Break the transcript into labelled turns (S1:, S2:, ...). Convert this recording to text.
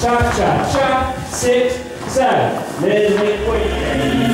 S1: cha cha cha, six, seven. Little bit quick.